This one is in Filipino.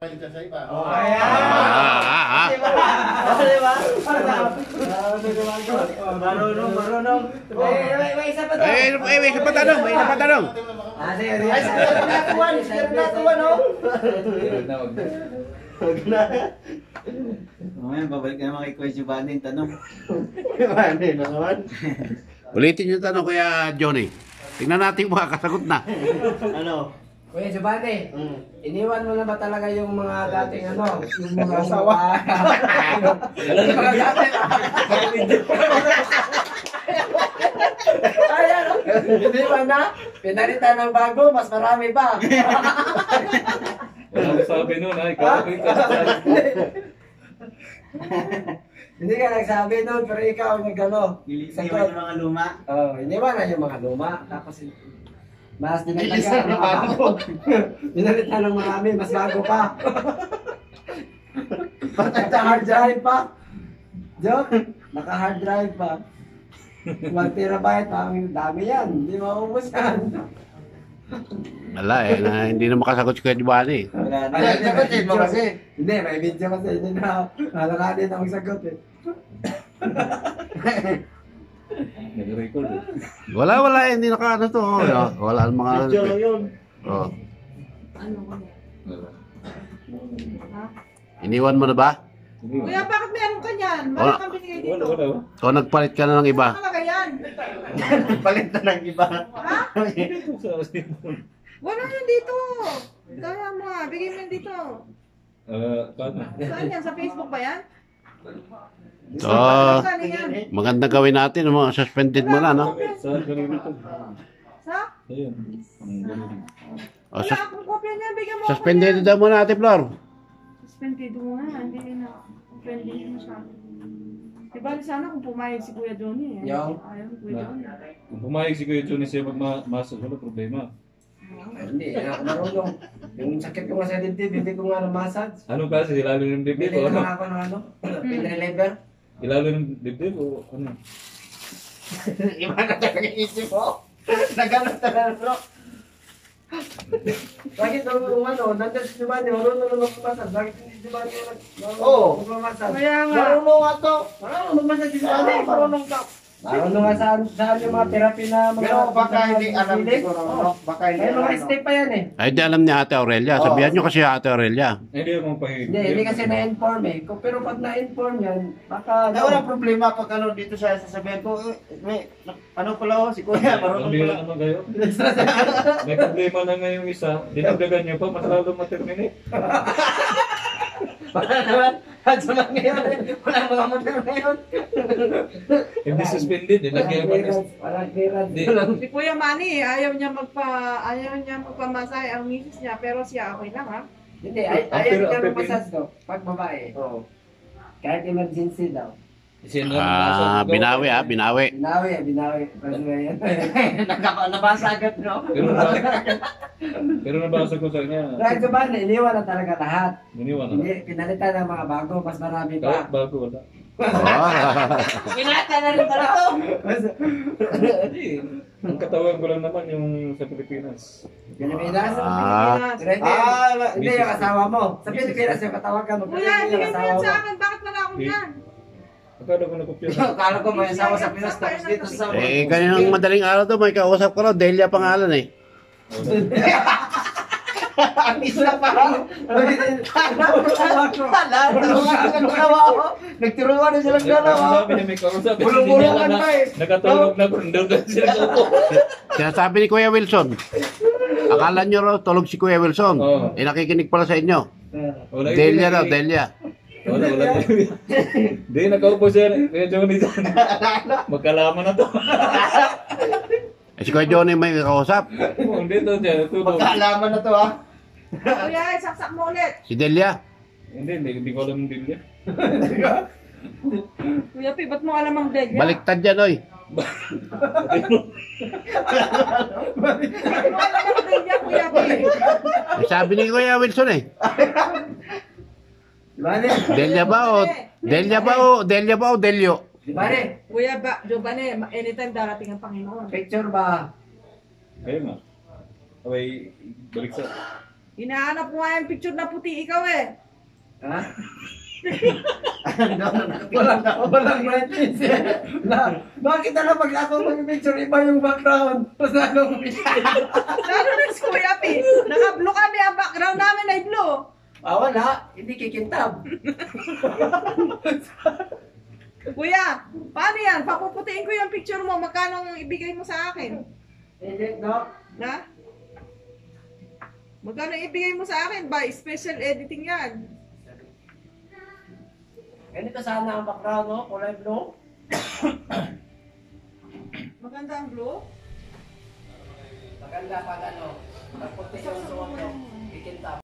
Balik sa iba. Oh, Ah, ayan. ah, ah. Diba? Oh, diba? Ah, diba? Oh, Marunong, marunong. May, may, may isa pa daw. Eh, eh, may isa pa tanong, may isa pa tanong. Ah, sige. Ay, sige, natuwan. Sige, natuwan, oh. Huwag na. Mamaya, babalik ka naman kay Kuya Giovanni yung tanong. Ano yun naman? Ulitin yung tanong kuya Johnny. Tingnan natin kung makakasagot na. Ano? Kuya Giovanni, Mm. iniwan mo na ba talaga yung mga dating ano? Yung mga Asawa. yung mga dating. Ayan, iniwan na. Pinalitan ng bago, mas marami pa. Wala akong sabi nun, ay. Kakapoy ka sa Hindi ka nagsabi nun, pero ikaw ang nagano. Ilisan yung mga luma. Oh, iniwan na yung mga luma. Tapos, mas dinagdagan na ng mga bago. bago. Pinalitan ng marami, mas bago pa. Naka-hard drive pa. Joke, naka-hard drive pa. 1 terabyte, ang dami yan. Hindi maubos yan. Wala eh, na, hindi na makasagot si kuya Giovanni. Wala na. Ay, sagutin mo kasi. Hindi, may video kasi. Hindi na, halakanin ang sagot eh. Nag-record eh. Wala, wala, eh, hindi naka ano to. oh. Wala ang mga... Medyo yun. Oh. Ano ko na? Wala. Ha? Iniwan mo na ba? Kuya, bakit meron ka niyan? Wala. Kang binigay Wala, dito. wala. O nagpalit ka na ng iba? Saan ka yan? Palit na ng iba. Ha? Sa- Wala yan dito. Kaya mo nga, bigay mo yan dito. Ah, paano? Saan yan? Sa Facebook ba yan? So, Saan yan? maganda gawin natin, mga suspended mo na, no? Sa ganito to. Sa? Ayun. Ang ganito. O, Wala sus- suspended daw muna natin, Flor. Suspended mo nga. Hindi na. Suspended mo siya. Diba sana kung pumayag si Kuya Johnny eh. Yung? Ayaw ni Kuya Johnny. Kung pumayag si Kuya Johnny siya magmasok, wala problema. Hindi, hindi ako marunong. Yung sakit ko nga sa dibdib, hindi ko nga na-massage. Ano kasi, ilalo ng dibdib Bili o ano? naman ako ng ano, pain Ilalo ng dibdib o ano? Iba na talaga isip mo. Nagano talaga, bro. Bakit ang ano, nandiyan si Giovanni, marunong naman mag-massage. Bakit hindi si Giovanni Oo. mag-massage? Kaya nga. Marunong nga to. Marunong mag-massage si Giovanni. Marunong ka. Marunong nga saan, saan yung mga therapy na mga... Pero baka hindi alam siguro, Oo. no? Baka hindi May mga step pa yan eh. Ay, di alam ni Ate Aurelia. Sabihan nyo kasi Ate Aurelia. Hindi ako pahilig. Hindi, hindi kasi na-inform eh. Kung- Pero pag na-inform yan, baka... Ay, walang problema pag ano dito sa sasabihin ko, eh, may, ano pala oh, si Kuya, marunong Pambira pala. naman kayo. May problema na nga yung isa. Dinagdagan niyo pa, mas lalo ma-terminate. Wala naman. At sa mga ngayon, wala mga motor ngayon. Hindi suspended, eh. Lagyan pa Walang walang clearance. Si Kuya Manny, ayaw niya magpa ayaw niya magpamasay ang misis niya pero siya okay lang ha. Hindi, ay, After- ayaw niya mag-massage daw. Pag babae. Oo. Kahit emergency daw. Kasi ano, Ah, binawi ah, binawi. Binawi, binawi. Nabasa agad, no? Pero, nabasa- pero nabasa ko sa kanya. Dahil ba, iniwan na talaga lahat. Iniwan na. Hindi, pinalitan ng mga bago, mas marami Kahit pa. bago, wala. Kinata na rin. Hindi. Ang katawan ko lang naman yung sa Pilipinas. Pilipinas? Ah. Hindi, Ah, hindi yung asawa mo. Sa Pilipinas yung katawag ka, mo asawa yan mo. sa akin. Bakit wala akong yan? Akala ko nakopya na. Akala ko may asawa sa Pinas tapos dito sa eh, kaninang madaling araw to, may kausap ko raw, Delia pangalan eh. Ang isa pa. Hala, dalawa ako. Nagturuan na silang dalawa. Bulong-bulungan pa eh. Nakatulog na doon na sila. Sinasabi ni Kuya Wilson. Akala nyo raw, tulog si Kuya Wilson. Eh, nakikinig pala sa inyo. Delia raw. Delia. Wala, wala. Hindi, nakaupo siya. Kaya Johnny dyan. Magkalaman na to. Eh, si Kuya Johnny may kausap. Oh, Hindi to dyan. Tulog. Magkaalaman na to ha. Kuya, saksak mo ulit. Si Delia. Hindi, hindi, hindi ko alam din yan. Kuya Pi, ba't mo alam ang dead niya? Baliktad yan, oy. Ba't mo alam ang dead niya, Kuya Pi? Eh, sabi ni Kuya Wilson eh. Ne? Delia ba o? Delia ba o? Delia ba o Delio? Ne? Kuya ba, Giovanni, anytime darating ang Panginoon. Picture ba? Kayo nga. Okay, balik sa... Hinahanap mo nga yung picture na puti ikaw eh. Ha? walang, walang brightness eh. Na, bakit na lang pag ako mag-picture, iba yung background? Tapos ano, Lalo na si Kuya Pi. Naka-blue kami, ang background namin ay blue. Ah, wala, hindi kikintab. Kuya, paano yan? Papuputiin ko yung picture mo. Magkano ang ibigay mo sa akin? Hindi, no? Na? Magkano ibigay mo sa akin? Ba, special editing yan. Ganito sana ang background, no? Kulay blue. Maganda ang blue? Maganda pag ano, pag puti yung suot mo, kikintab.